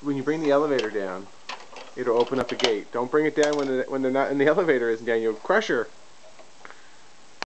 when you bring the elevator down, it'll open up the gate. Don't bring it down when the, when they're not in the elevator is Daniel Crusher.